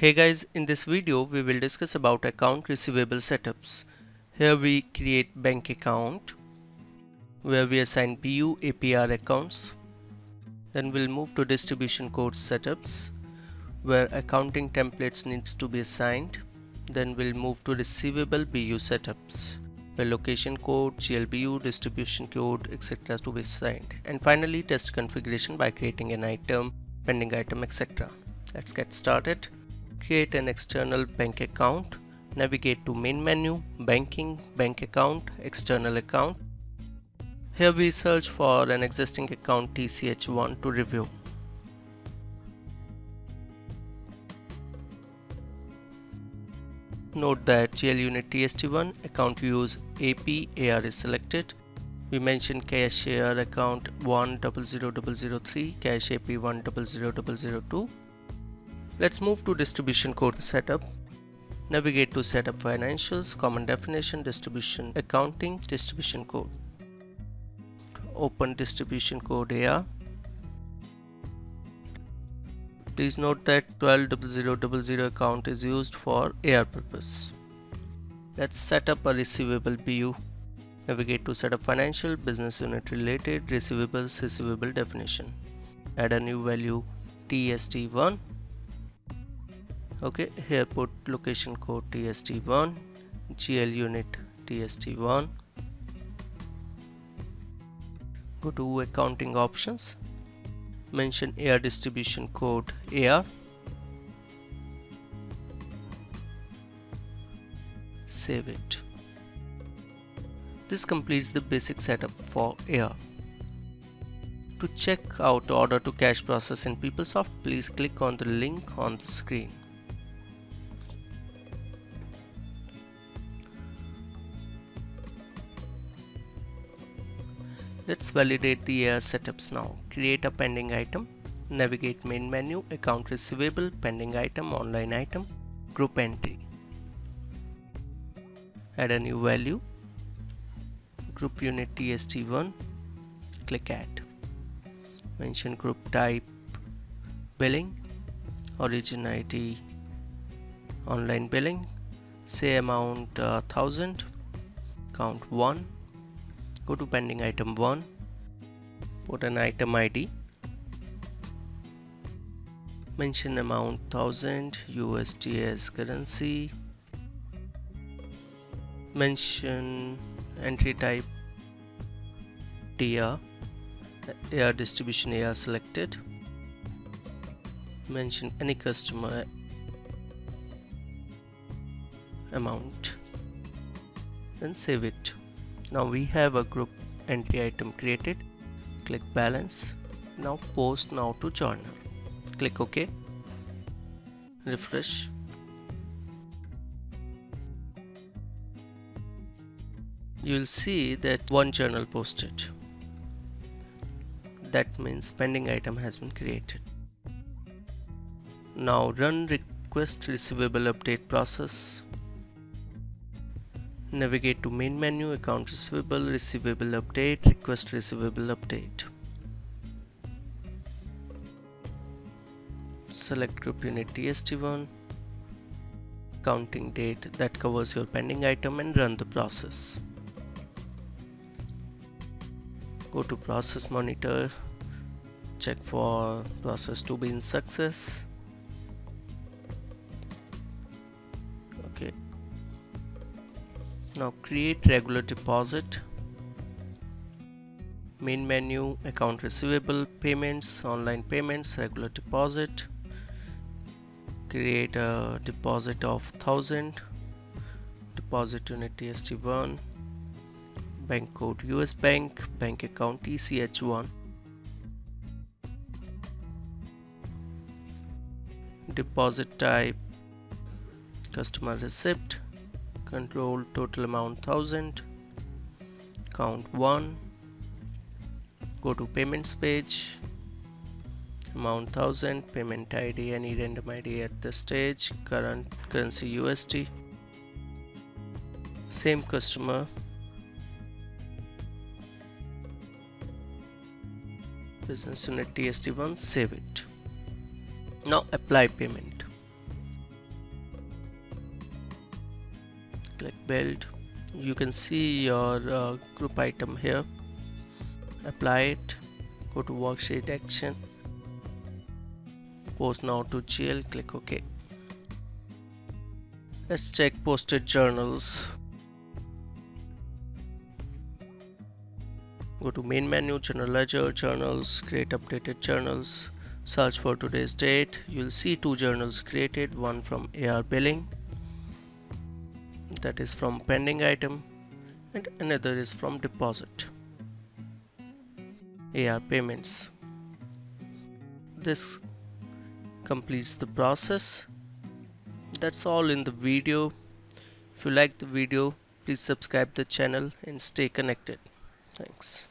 Hey guys, in this video we will discuss about account receivable setups. Here we create bank account where we assign BU APR accounts. Then we'll move to distribution code setups where accounting templates needs to be assigned. Then we'll move to receivable BU setups where location code, GLBU, distribution code, etc. to be assigned. And finally test configuration by creating an item, pending item, etc. Let's get started. Create an external bank account. Navigate to main menu, banking, bank account, external account. Here we search for an existing account TCH1 to review. Note that GL unit TST1 account use AP AR is selected. We mention cash AR account 100003, cash AP 100002. Let's move to distribution code setup. Navigate to setup financials, common definition, distribution accounting, distribution code. Open distribution code AR. Please note that 120000 account is used for AR purpose. Let's set up a receivable BU. Navigate to setup financial, business unit related, receivables, receivable definition. Add a new value TST1. Okay, here put location code TST1, GL unit TST1. Go to accounting options. Mention AR distribution code AR save it. This completes the basic setup for AR to check out order to cash process in PeopleSoft please click on the link on the screen Let's validate the setups now. Create a pending item. Navigate main menu, account receivable, pending item, online item, group entry. Add a new value. Group unit TST1. Click add. Mention group type, billing, origin ID, online billing. Say amount uh, 1000, count 1 go to pending item 1 put an item ID mention amount 1000 USD as currency mention entry type DR AR distribution AR selected mention any customer amount then save it now we have a group entry item created. Click balance. Now post now to journal click ok. Refresh. You will see that one journal posted. That means pending item has been created. Now run request receivable update process navigate to main menu account receivable receivable update request receivable update. Select group unit tst1 counting date that covers your pending item and run the process. Go to process monitor. Check for process to be in success now create regular deposit. Main menu account receivable payments online payments regular deposit. Create a deposit of 1000 deposit unit TST1 bank code US bank. Bank account TCH1 deposit type customer receipt control total amount 1000 count 1 go to payments page amount 1000 payment id any random id at this stage current currency USD same customer business unit TST1 save it. Now apply payment click build. You can see your uh, group item here. Apply it. Go to worksheet action. Post now to GL click OK. Let's check posted journals. Go to main menu general ledger journals create updated journals. Search for today's date. You'll see two journals created one from AR billing that is from pending item and another is from deposit. AR payments. This completes the process. That's all in the video. If you like the video please subscribe the channel and stay connected. Thanks